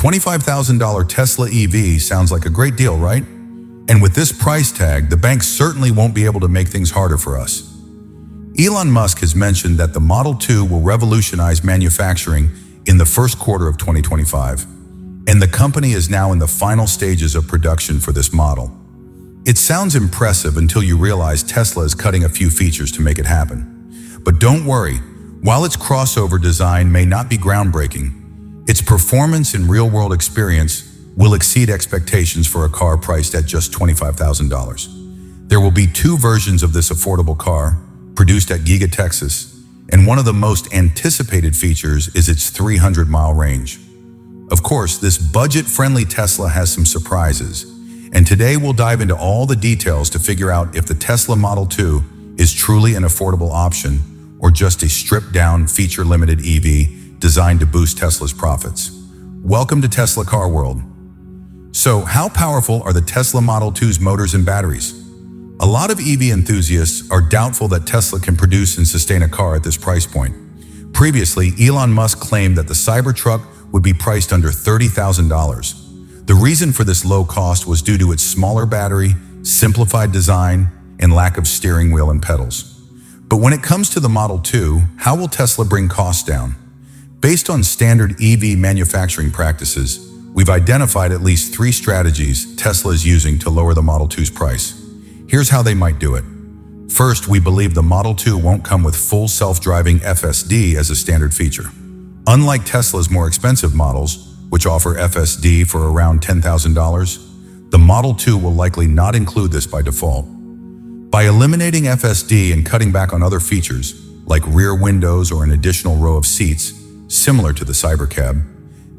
$25,000 Tesla EV sounds like a great deal, right? And with this price tag, the bank certainly won't be able to make things harder for us. Elon Musk has mentioned that the Model 2 will revolutionize manufacturing in the first quarter of 2025, and the company is now in the final stages of production for this model. It sounds impressive until you realize Tesla is cutting a few features to make it happen. But don't worry, while its crossover design may not be groundbreaking, its performance and real-world experience will exceed expectations for a car priced at just $25,000. There will be two versions of this affordable car, produced at Giga Texas, and one of the most anticipated features is its 300-mile range. Of course, this budget-friendly Tesla has some surprises, and today we'll dive into all the details to figure out if the Tesla Model 2 is truly an affordable option or just a stripped-down, feature-limited EV designed to boost Tesla's profits. Welcome to Tesla Car World. So, how powerful are the Tesla Model 2's motors and batteries? A lot of EV enthusiasts are doubtful that Tesla can produce and sustain a car at this price point. Previously, Elon Musk claimed that the Cybertruck would be priced under $30,000. The reason for this low cost was due to its smaller battery, simplified design, and lack of steering wheel and pedals. But when it comes to the Model 2, how will Tesla bring costs down? Based on standard EV manufacturing practices, we've identified at least three strategies Tesla is using to lower the Model 2's price. Here's how they might do it. First, we believe the Model 2 won't come with full self-driving FSD as a standard feature. Unlike Tesla's more expensive models, which offer FSD for around $10,000, the Model 2 will likely not include this by default. By eliminating FSD and cutting back on other features, like rear windows or an additional row of seats, similar to the Cybercab,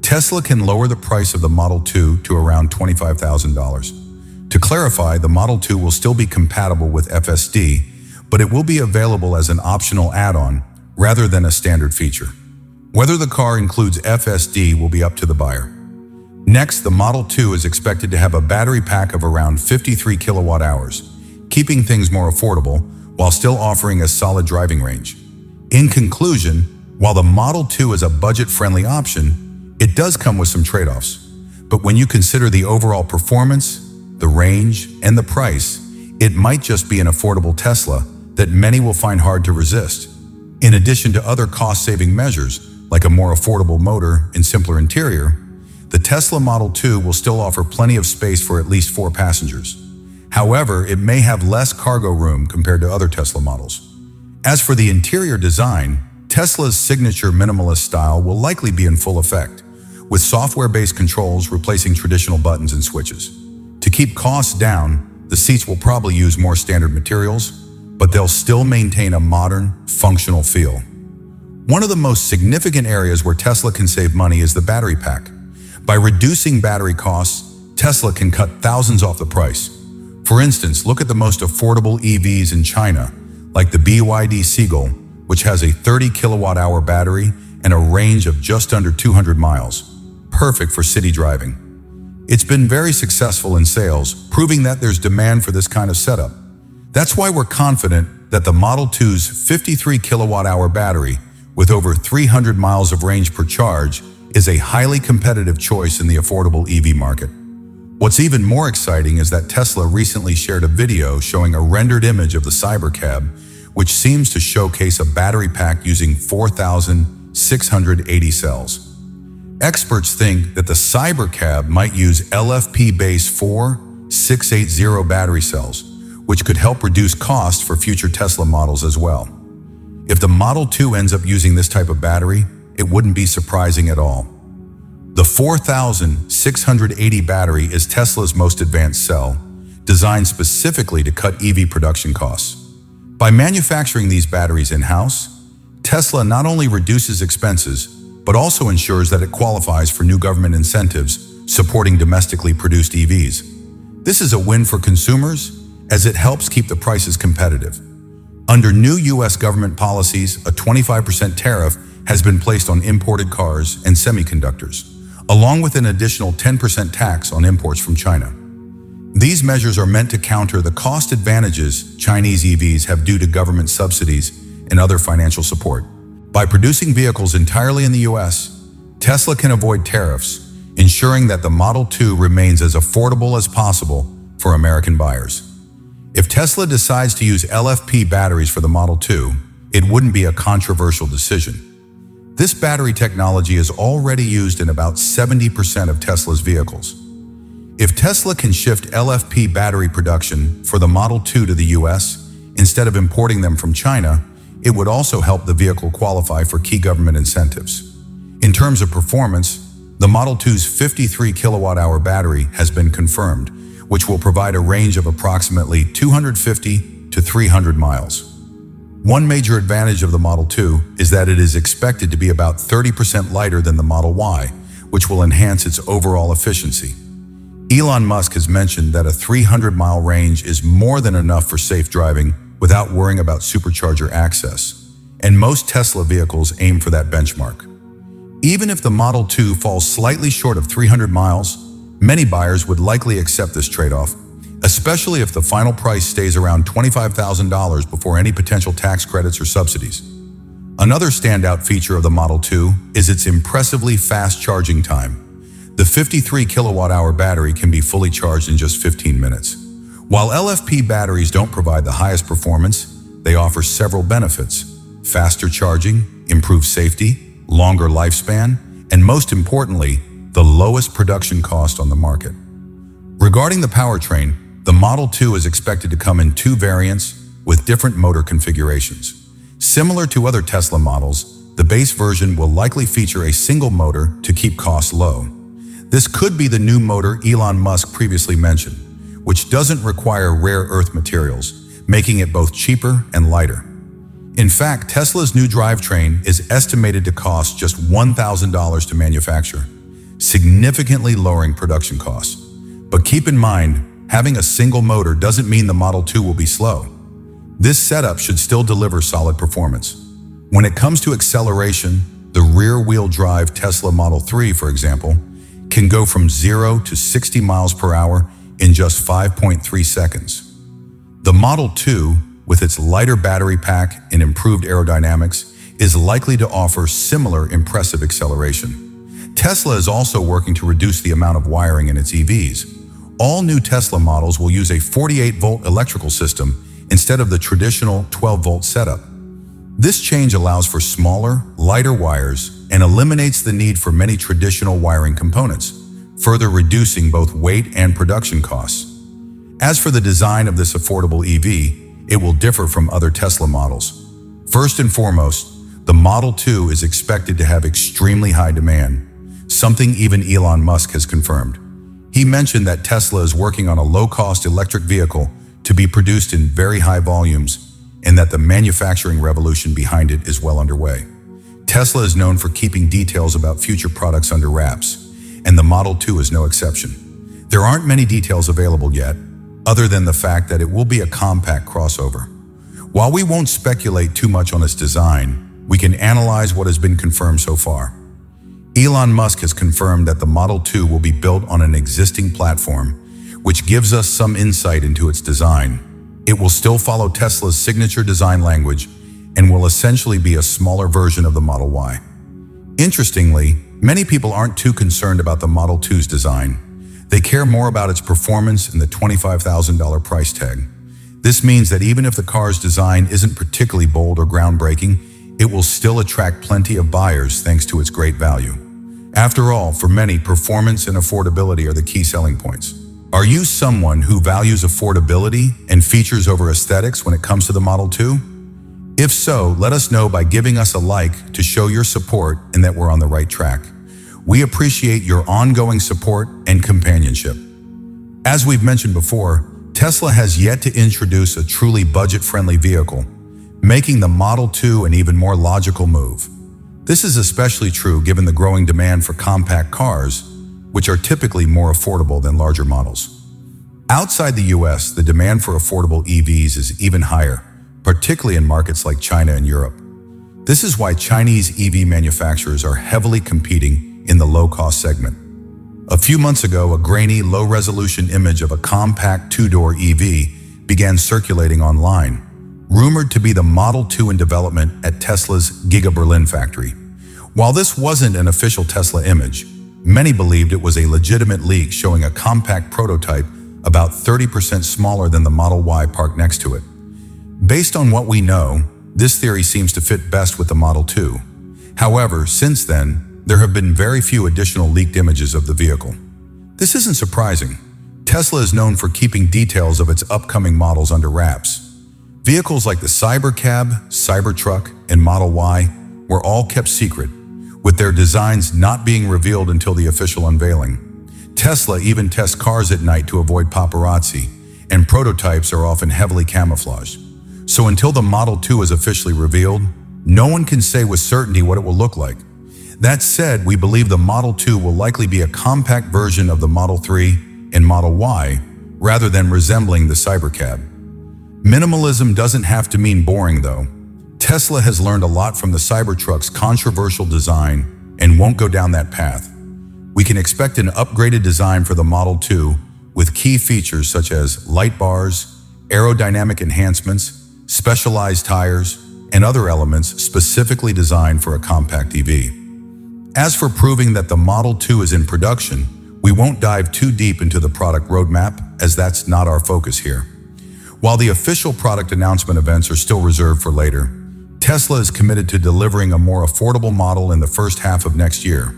Tesla can lower the price of the Model 2 to around $25,000. To clarify, the Model 2 will still be compatible with FSD, but it will be available as an optional add-on rather than a standard feature. Whether the car includes FSD will be up to the buyer. Next, the Model 2 is expected to have a battery pack of around 53 kilowatt hours, keeping things more affordable while still offering a solid driving range. In conclusion, while the Model 2 is a budget-friendly option, it does come with some trade-offs. But when you consider the overall performance, the range, and the price, it might just be an affordable Tesla that many will find hard to resist. In addition to other cost-saving measures, like a more affordable motor and simpler interior, the Tesla Model 2 will still offer plenty of space for at least four passengers. However, it may have less cargo room compared to other Tesla models. As for the interior design, Tesla's signature minimalist style will likely be in full effect, with software-based controls replacing traditional buttons and switches. To keep costs down, the seats will probably use more standard materials, but they'll still maintain a modern, functional feel. One of the most significant areas where Tesla can save money is the battery pack. By reducing battery costs, Tesla can cut thousands off the price. For instance, look at the most affordable EVs in China, like the BYD Seagull, which has a 30 kilowatt hour battery and a range of just under 200 miles, perfect for city driving. It's been very successful in sales, proving that there's demand for this kind of setup. That's why we're confident that the Model 2's 53 kilowatt hour battery with over 300 miles of range per charge, is a highly competitive choice in the affordable EV market. What's even more exciting is that Tesla recently shared a video showing a rendered image of the Cybercab, which seems to showcase a battery pack using 4,680 cells. Experts think that the Cybercab might use LFP-based 4680 battery cells, which could help reduce costs for future Tesla models as well. If the Model 2 ends up using this type of battery, it wouldn't be surprising at all. The 4680 battery is Tesla's most advanced cell, designed specifically to cut EV production costs. By manufacturing these batteries in-house, Tesla not only reduces expenses, but also ensures that it qualifies for new government incentives supporting domestically produced EVs. This is a win for consumers as it helps keep the prices competitive. Under new U.S. government policies, a 25% tariff has been placed on imported cars and semiconductors, along with an additional 10% tax on imports from China. These measures are meant to counter the cost advantages Chinese EVs have due to government subsidies and other financial support. By producing vehicles entirely in the U.S., Tesla can avoid tariffs, ensuring that the Model 2 remains as affordable as possible for American buyers. If Tesla decides to use LFP batteries for the Model 2, it wouldn't be a controversial decision. This battery technology is already used in about 70% of Tesla's vehicles. If Tesla can shift LFP battery production for the Model 2 to the US, instead of importing them from China, it would also help the vehicle qualify for key government incentives. In terms of performance, the Model 2's 53 kilowatt-hour battery has been confirmed, which will provide a range of approximately 250 to 300 miles. One major advantage of the Model 2 is that it is expected to be about 30% lighter than the Model Y, which will enhance its overall efficiency. Elon Musk has mentioned that a 300-mile range is more than enough for safe driving without worrying about supercharger access, and most Tesla vehicles aim for that benchmark. Even if the Model 2 falls slightly short of 300 miles, many buyers would likely accept this trade-off, especially if the final price stays around $25,000 before any potential tax credits or subsidies. Another standout feature of the Model 2 is its impressively fast charging time. The 53 kilowatt hour battery can be fully charged in just 15 minutes. While LFP batteries don't provide the highest performance, they offer several benefits. Faster charging, improved safety, longer lifespan, and most importantly, the lowest production cost on the market. Regarding the powertrain, the Model 2 is expected to come in two variants with different motor configurations. Similar to other Tesla models, the base version will likely feature a single motor to keep costs low. This could be the new motor Elon Musk previously mentioned, which doesn't require rare earth materials, making it both cheaper and lighter. In fact, Tesla's new drivetrain is estimated to cost just $1,000 to manufacture, significantly lowering production costs. But keep in mind, having a single motor doesn't mean the Model 2 will be slow. This setup should still deliver solid performance. When it comes to acceleration, the rear-wheel drive Tesla Model 3, for example, can go from 0 to 60 miles per hour in just 5.3 seconds. The Model 2, with its lighter battery pack and improved aerodynamics, is likely to offer similar impressive acceleration. Tesla is also working to reduce the amount of wiring in its EVs. All new Tesla models will use a 48-volt electrical system instead of the traditional 12-volt setup. This change allows for smaller, lighter wires and eliminates the need for many traditional wiring components, further reducing both weight and production costs. As for the design of this affordable EV, it will differ from other Tesla models. First and foremost, the Model 2 is expected to have extremely high demand, something even Elon Musk has confirmed. He mentioned that Tesla is working on a low-cost electric vehicle to be produced in very high volumes and that the manufacturing revolution behind it is well underway. Tesla is known for keeping details about future products under wraps, and the Model 2 is no exception. There aren't many details available yet, other than the fact that it will be a compact crossover. While we won't speculate too much on its design, we can analyze what has been confirmed so far. Elon Musk has confirmed that the Model 2 will be built on an existing platform, which gives us some insight into its design. It will still follow Tesla's signature design language and will essentially be a smaller version of the Model Y. Interestingly, many people aren't too concerned about the Model 2's design. They care more about its performance and the $25,000 price tag. This means that even if the car's design isn't particularly bold or groundbreaking, it will still attract plenty of buyers thanks to its great value. After all, for many, performance and affordability are the key selling points. Are you someone who values affordability and features over aesthetics when it comes to the Model 2? If so, let us know by giving us a like to show your support and that we're on the right track. We appreciate your ongoing support and companionship. As we've mentioned before, Tesla has yet to introduce a truly budget-friendly vehicle, making the Model 2 an even more logical move. This is especially true given the growing demand for compact cars, which are typically more affordable than larger models. Outside the US, the demand for affordable EVs is even higher, particularly in markets like China and Europe. This is why Chinese EV manufacturers are heavily competing in the low-cost segment. A few months ago, a grainy, low-resolution image of a compact two-door EV began circulating online, rumored to be the Model 2 in development at Tesla's Giga Berlin factory. While this wasn't an official Tesla image, many believed it was a legitimate leak showing a compact prototype about 30% smaller than the Model Y parked next to it. Based on what we know, this theory seems to fit best with the Model 2. However, since then, there have been very few additional leaked images of the vehicle. This isn't surprising. Tesla is known for keeping details of its upcoming models under wraps. Vehicles like the Cybercab, Cybertruck, and Model Y were all kept secret, with their designs not being revealed until the official unveiling. Tesla even tests cars at night to avoid paparazzi, and prototypes are often heavily camouflaged. So until the Model 2 is officially revealed, no one can say with certainty what it will look like. That said, we believe the Model 2 will likely be a compact version of the Model 3 and Model Y, rather than resembling the Cybercab. Minimalism doesn't have to mean boring though. Tesla has learned a lot from the Cybertruck's controversial design and won't go down that path. We can expect an upgraded design for the Model 2 with key features such as light bars, aerodynamic enhancements, specialized tires, and other elements specifically designed for a compact EV. As for proving that the Model 2 is in production, we won't dive too deep into the product roadmap as that's not our focus here. While the official product announcement events are still reserved for later, Tesla is committed to delivering a more affordable model in the first half of next year.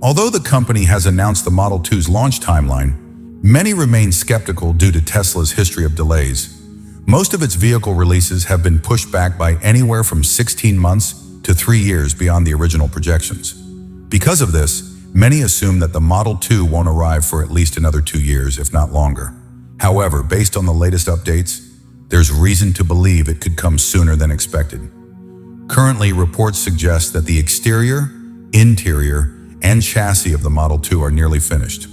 Although the company has announced the Model 2's launch timeline, many remain skeptical due to Tesla's history of delays. Most of its vehicle releases have been pushed back by anywhere from 16 months to three years beyond the original projections. Because of this, many assume that the Model 2 won't arrive for at least another two years, if not longer. However, based on the latest updates, there's reason to believe it could come sooner than expected. Currently, reports suggest that the exterior, interior, and chassis of the Model 2 are nearly finished.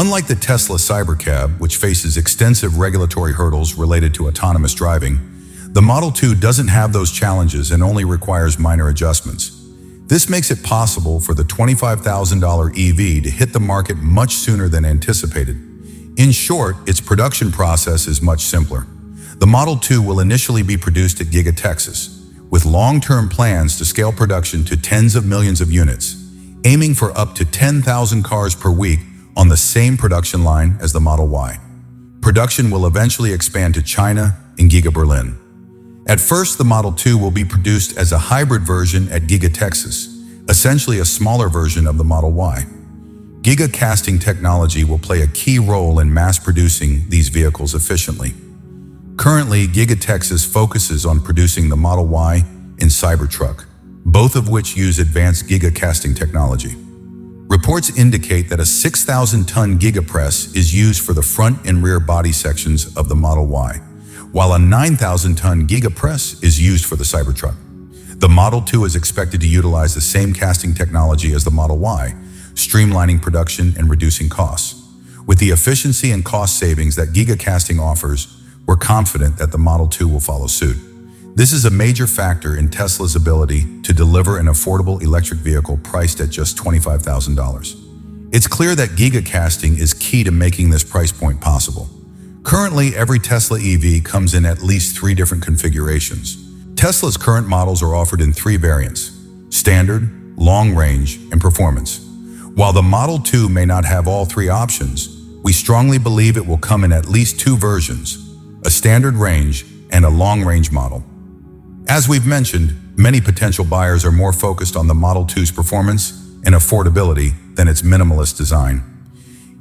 Unlike the Tesla Cybercab, which faces extensive regulatory hurdles related to autonomous driving, the Model 2 doesn't have those challenges and only requires minor adjustments. This makes it possible for the $25,000 EV to hit the market much sooner than anticipated. In short, its production process is much simpler. The Model 2 will initially be produced at Giga Texas, with long-term plans to scale production to tens of millions of units, aiming for up to 10,000 cars per week on the same production line as the Model Y. Production will eventually expand to China and Giga Berlin. At first, the Model 2 will be produced as a hybrid version at Giga Texas, essentially a smaller version of the Model Y. Giga casting technology will play a key role in mass producing these vehicles efficiently. Currently, Giga Texas focuses on producing the Model Y and Cybertruck, both of which use advanced Giga casting technology. Reports indicate that a 6,000-ton gigapress is used for the front and rear body sections of the Model Y while a 9,000-ton gigapress is used for the Cybertruck. The Model 2 is expected to utilize the same casting technology as the Model Y, streamlining production and reducing costs. With the efficiency and cost savings that Giga Casting offers, we're confident that the Model 2 will follow suit. This is a major factor in Tesla's ability to deliver an affordable electric vehicle priced at just $25,000. It's clear that gigacasting is key to making this price point possible. Currently, every Tesla EV comes in at least three different configurations. Tesla's current models are offered in three variants, standard, long range, and performance. While the Model 2 may not have all three options, we strongly believe it will come in at least two versions, a standard range and a long-range model. As we've mentioned, many potential buyers are more focused on the Model 2's performance and affordability than its minimalist design.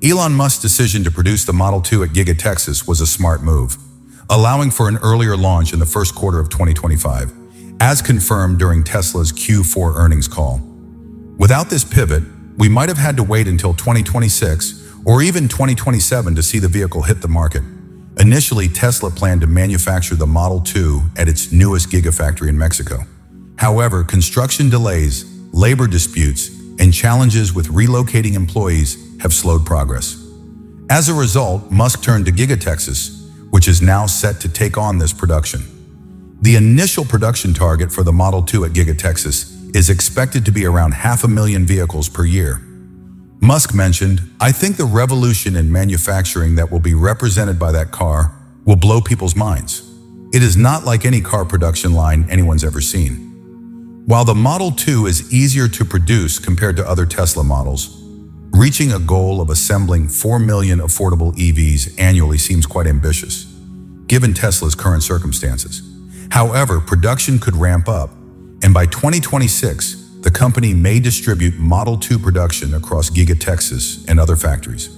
Elon Musk's decision to produce the Model 2 at Giga Texas was a smart move, allowing for an earlier launch in the first quarter of 2025, as confirmed during Tesla's Q4 earnings call. Without this pivot, we might have had to wait until 2026 or even 2027 to see the vehicle hit the market. Initially, Tesla planned to manufacture the Model 2 at its newest Gigafactory in Mexico. However, construction delays, labor disputes, and challenges with relocating employees have slowed progress. As a result, Musk turned to Giga Texas, which is now set to take on this production. The initial production target for the Model 2 at Giga Texas is expected to be around half a million vehicles per year. Musk mentioned, I think the revolution in manufacturing that will be represented by that car will blow people's minds. It is not like any car production line anyone's ever seen. While the Model 2 is easier to produce compared to other Tesla models, Reaching a goal of assembling 4 million affordable EVs annually seems quite ambitious, given Tesla's current circumstances. However, production could ramp up, and by 2026, the company may distribute Model 2 production across Giga Texas and other factories.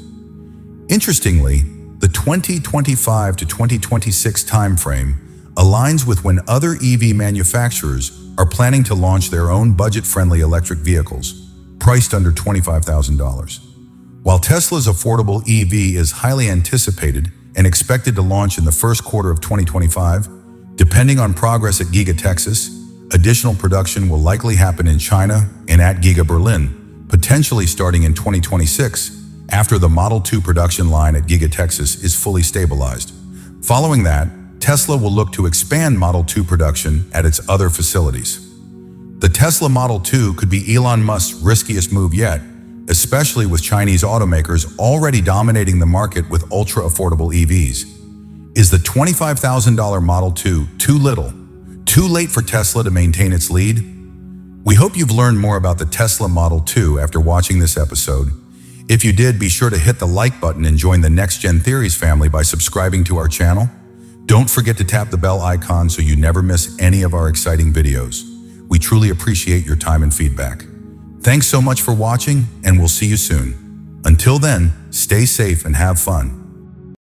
Interestingly, the 2025 to 2026 timeframe aligns with when other EV manufacturers are planning to launch their own budget-friendly electric vehicles, priced under $25,000. While Tesla's affordable EV is highly anticipated and expected to launch in the first quarter of 2025, depending on progress at Giga Texas, Additional production will likely happen in China and at Giga Berlin, potentially starting in 2026 after the Model 2 production line at Giga Texas is fully stabilized. Following that, Tesla will look to expand Model 2 production at its other facilities. The Tesla Model 2 could be Elon Musk's riskiest move yet, especially with Chinese automakers already dominating the market with ultra-affordable EVs. Is the $25,000 Model 2 too little too late for Tesla to maintain its lead? We hope you've learned more about the Tesla Model 2 after watching this episode. If you did, be sure to hit the like button and join the Next Gen Theories family by subscribing to our channel. Don't forget to tap the bell icon so you never miss any of our exciting videos. We truly appreciate your time and feedback. Thanks so much for watching, and we'll see you soon. Until then, stay safe and have fun.